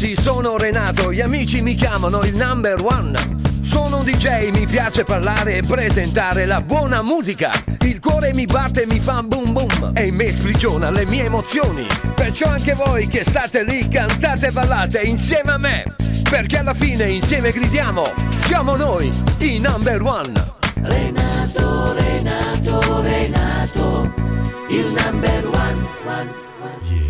Ragazzi, sono Renato, gli amici mi chiamano il number one. Sono un DJ, mi piace parlare e presentare la buona musica. Il cuore mi batte e mi fa boom boom e mi sprigiona le mie emozioni. Perciò anche voi che state lì cantate e ballate insieme a me. Perché alla fine insieme gridiamo, siamo noi i number one. Renato, Renato, Renato, il number one, one, one. Yeah.